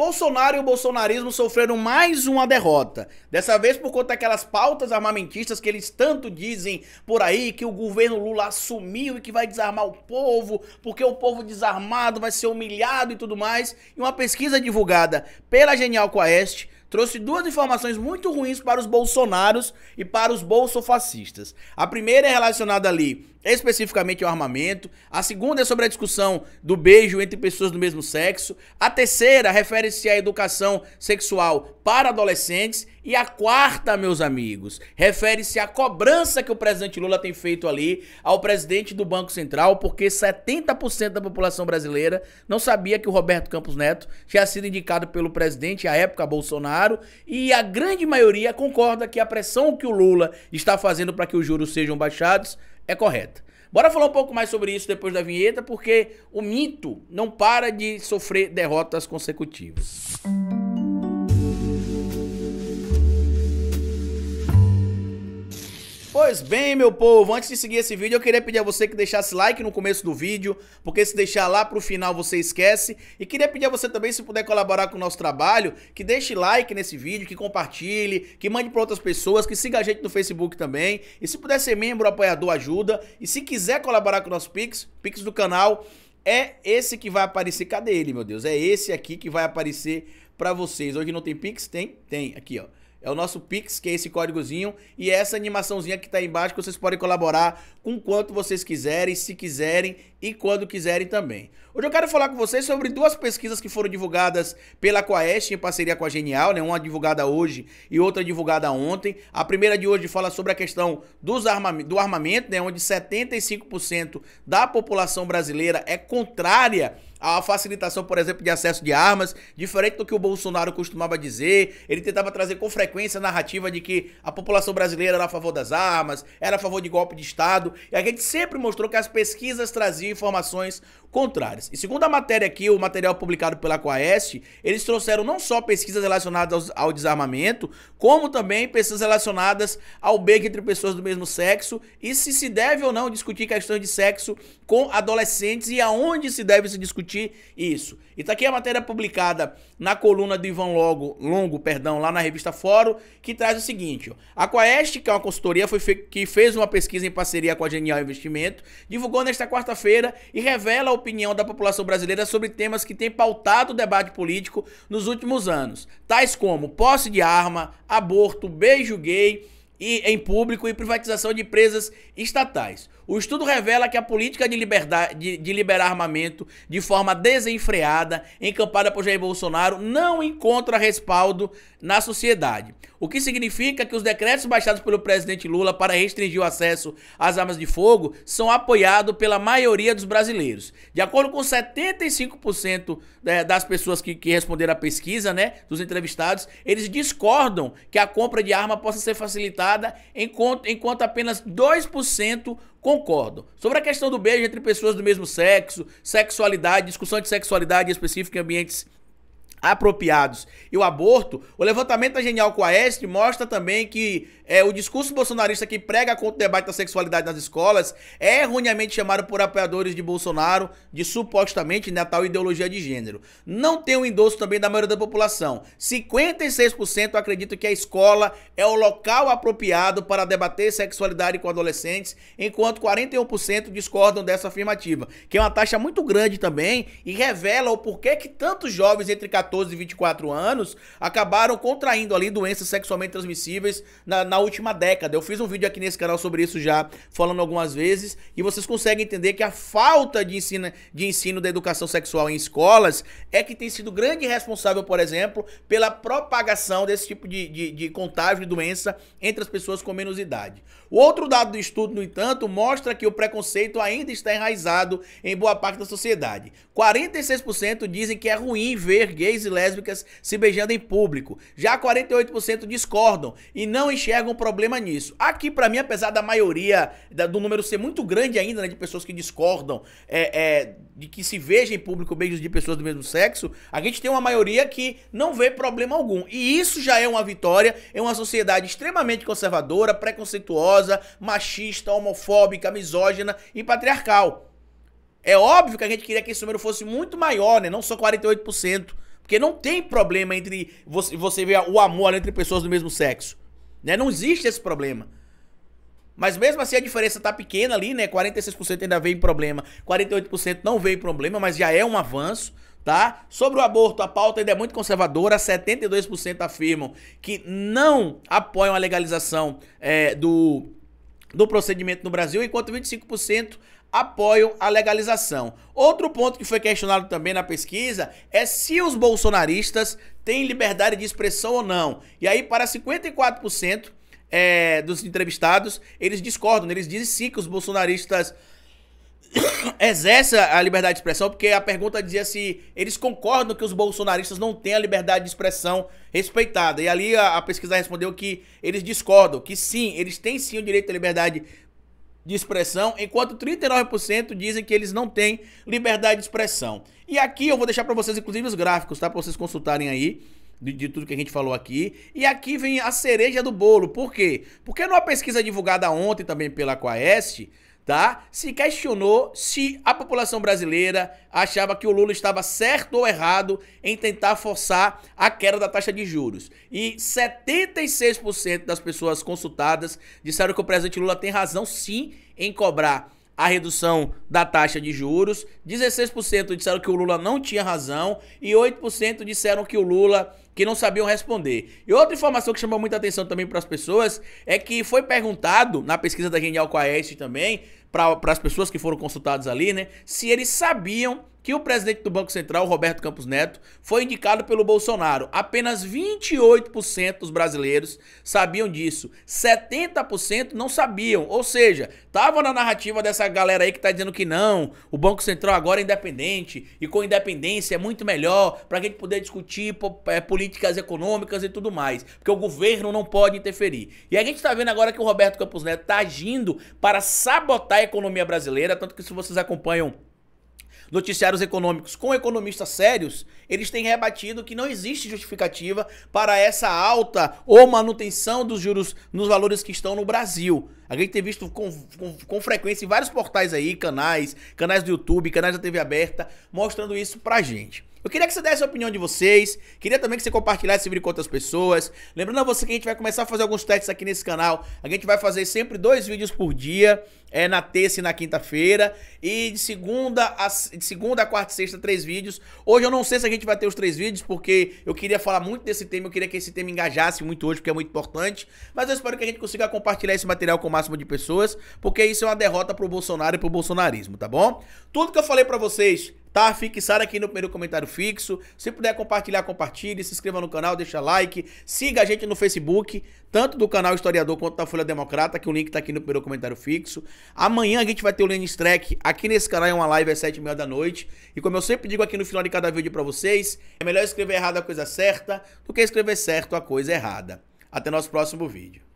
Bolsonaro e o bolsonarismo sofreram mais uma derrota. Dessa vez por conta daquelas pautas armamentistas que eles tanto dizem por aí que o governo Lula assumiu e que vai desarmar o povo, porque o povo desarmado vai ser humilhado e tudo mais. E uma pesquisa divulgada pela Genial Quaest trouxe duas informações muito ruins para os bolsonaros e para os bolsofascistas. A primeira é relacionada ali especificamente ao armamento. A segunda é sobre a discussão do beijo entre pessoas do mesmo sexo. A terceira refere-se à educação sexual para adolescentes. E a quarta, meus amigos, refere-se à cobrança que o presidente Lula tem feito ali ao presidente do Banco Central, porque 70% da população brasileira não sabia que o Roberto Campos Neto tinha sido indicado pelo presidente à época Bolsonaro, e a grande maioria concorda que a pressão que o Lula está fazendo para que os juros sejam baixados é correta. Bora falar um pouco mais sobre isso depois da vinheta, porque o mito não para de sofrer derrotas consecutivas. Pois bem, meu povo, antes de seguir esse vídeo, eu queria pedir a você que deixasse like no começo do vídeo, porque se deixar lá pro final você esquece. E queria pedir a você também, se puder colaborar com o nosso trabalho, que deixe like nesse vídeo, que compartilhe, que mande para outras pessoas, que siga a gente no Facebook também. E se puder ser membro, apoiador, ajuda. E se quiser colaborar com o nosso Pix, Pix do canal, é esse que vai aparecer. Cadê ele, meu Deus? É esse aqui que vai aparecer para vocês. Hoje não tem Pix? Tem? Tem. Aqui, ó. É o nosso Pix, que é esse códigozinho, e essa animaçãozinha que tá aí embaixo, que vocês podem colaborar com quanto vocês quiserem, se quiserem e quando quiserem também. Hoje eu quero falar com vocês sobre duas pesquisas que foram divulgadas pela Quaest em parceria com a Genial, né? Uma divulgada hoje e outra divulgada ontem. A primeira de hoje fala sobre a questão dos do armamento, né? Onde 75% da população brasileira é contrária a facilitação, por exemplo, de acesso de armas, diferente do que o Bolsonaro costumava dizer. Ele tentava trazer com frequência a narrativa de que a população brasileira era a favor das armas, era a favor de golpe de Estado. E a gente sempre mostrou que as pesquisas traziam informações contrárias. E segundo a matéria aqui, o material publicado pela Quaest, eles trouxeram não só pesquisas relacionadas ao, desarmamento, como também pesquisas relacionadas ao beijo entre pessoas do mesmo sexo e se se deve ou não discutir questões de sexo com adolescentes e aonde se deve se discutir isso. E tá aqui a matéria publicada na coluna do Ivan Longo, Longo perdão, lá na revista Fórum, que traz o seguinte: ó, a Quaest, que é uma consultoria foi fe que fez uma pesquisa em parceria com a Genial Investimento, divulgou nesta quarta-feira e revela a opinião da população brasileira sobre temas que têm pautado o debate político nos últimos anos, tais como posse de arma, aborto, beijo gay e em público e privatização de empresas estatais. O estudo revela que a política de, liberdade, de, de, liberar armamento de forma desenfreada, encampada por Jair Bolsonaro, não encontra respaldo na sociedade. O que significa que os decretos baixados pelo presidente Lula para restringir o acesso às armas de fogo são apoiados pela maioria dos brasileiros. De acordo com 75% né, das pessoas que, que responderam à pesquisa, né, dos entrevistados, eles discordam que a compra de arma possa ser facilitada, enquanto, enquanto apenas 2% Concordo. Sobre a questão do beijo entre pessoas do mesmo sexo, sexualidade, discussão de sexualidade específica em ambientes apropriados e o aborto, o levantamento da Genial Quaest mostra também que é, o discurso bolsonarista que prega contra o debate da sexualidade nas escolas é erroneamente chamado por apoiadores de Bolsonaro de supostamente né, tal ideologia de gênero. Não tem o um endosso também da maioria da população. 56% acreditam que a escola é o local apropriado para debater sexualidade com adolescentes, enquanto 41% discordam dessa afirmativa, que é uma taxa muito grande também e revela o porquê que tantos jovens entre 14 e 24 anos acabaram contraindo ali doenças sexualmente transmissíveis na, na última década. Eu fiz um vídeo aqui nesse canal sobre isso já, falando algumas vezes, e vocês conseguem entender que a falta de ensino, de ensino da educação sexual em escolas é que tem sido grande responsável, por exemplo, pela propagação desse tipo de, de, de contágio de doença entre as pessoas com menos idade. O outro dado do estudo, no entanto, mostra que o preconceito ainda está enraizado em boa parte da sociedade. 46% dizem que é ruim ver gays e lésbicas se beijando em público. Já 48% discordam e não enxergam problema nisso. Aqui, para mim, apesar da maioria, do número ser muito grande ainda, né, de pessoas que discordam é, é, de que se veja em público beijos de pessoas do mesmo sexo, a gente tem uma maioria que não vê problema algum. E isso já é uma vitória em uma sociedade extremamente conservadora, preconceituosa machista, homofóbica, misógina e patriarcal. É óbvio que a gente queria que esse número fosse muito maior, né? Não só 48%. Porque não tem problema entre você, você ver o amor entre pessoas do mesmo sexo. Né? Não existe esse problema. Mas mesmo assim a diferença tá pequena ali, né? 46% ainda vem problema, 48% não vem problema, mas já é um avanço, tá? Sobre o aborto, a pauta ainda é muito conservadora, 72% afirmam que não apoiam a legalização é, do, do procedimento no Brasil, enquanto 25% apoiam a legalização. Outro ponto que foi questionado também na pesquisa é se os bolsonaristas têm liberdade de expressão ou não. E aí, para 54%, é, dos entrevistados, eles discordam, eles dizem sim que os bolsonaristas exercem a liberdade de expressão, porque a pergunta dizia se eles concordam que os bolsonaristas não têm a liberdade de expressão respeitada. E ali a, a pesquisa respondeu que eles discordam, que sim, eles têm sim o direito à liberdade de expressão, enquanto 39% dizem que eles não têm liberdade de expressão. E aqui eu vou deixar para vocês, inclusive, os gráficos, tá? Para vocês consultarem aí de, de, tudo que a gente falou aqui. E aqui vem a cereja do bolo. Por quê? Porque numa pesquisa divulgada ontem também pela Quaest, tá? Se questionou se a população brasileira achava que o Lula estava certo ou errado em tentar forçar a queda da taxa de juros. E 76% das pessoas consultadas disseram que o presidente Lula tem razão sim em cobrar a redução da taxa de juros. 16% disseram que o Lula não tinha razão e 8% disseram que o Lula que não sabiam responder. E outra informação que chamou muita atenção também para as pessoas é que foi perguntado na pesquisa da Genial Quaest também para as pessoas que foram consultadas ali, né, se eles sabiam que o presidente do Banco Central, Roberto Campos Neto, foi indicado pelo Bolsonaro. Apenas 28% dos brasileiros sabiam disso. 70% não sabiam. Ou seja, tava na narrativa dessa galera aí que tá dizendo que não, o Banco Central agora é independente e com independência é muito melhor para a gente poder discutir é, políticas econômicas e tudo mais, porque o governo não pode interferir. E a gente tá vendo agora que o Roberto Campos Neto tá agindo para sabotar a economia brasileira, tanto que se vocês acompanham noticiários econômicos com economistas sérios, eles têm rebatido que não existe justificativa para essa alta ou manutenção dos juros nos valores que estão no Brasil. A gente tem visto com, com, com frequência em vários portais aí, canais, canais do YouTube, canais da TV aberta, mostrando isso pra gente. Eu queria que você desse a opinião de vocês. Queria também que você compartilhasse esse vídeo com outras pessoas. Lembrando a você que a gente vai começar a fazer alguns testes aqui nesse canal. A gente vai fazer sempre dois vídeos por dia. É na terça e na quinta-feira. E de segunda, a, de segunda a quarta e sexta, três vídeos. Hoje eu não sei se a gente vai ter os três vídeos, porque eu queria falar muito desse tema. Eu queria que esse tema engajasse muito hoje, porque é muito importante. Mas eu espero que a gente consiga compartilhar esse material com o máximo de pessoas. Porque isso é uma derrota pro Bolsonaro e pro bolsonarismo, tá bom? Tudo que eu falei pra vocês tá fixado aqui no primeiro comentário fixo. Se puder compartilhar, compartilhe, se inscreva no canal, deixa like, siga a gente no Facebook, tanto do canal Historiador quanto da Folha Democrata, que o link tá aqui no primeiro comentário fixo. Amanhã a gente vai ter o Lenin Streck aqui nesse canal, é uma live às sete e meia da noite. E como eu sempre digo aqui no final de cada vídeo para vocês, é melhor escrever errado a coisa certa do que escrever certo a coisa errada. Até nosso próximo vídeo.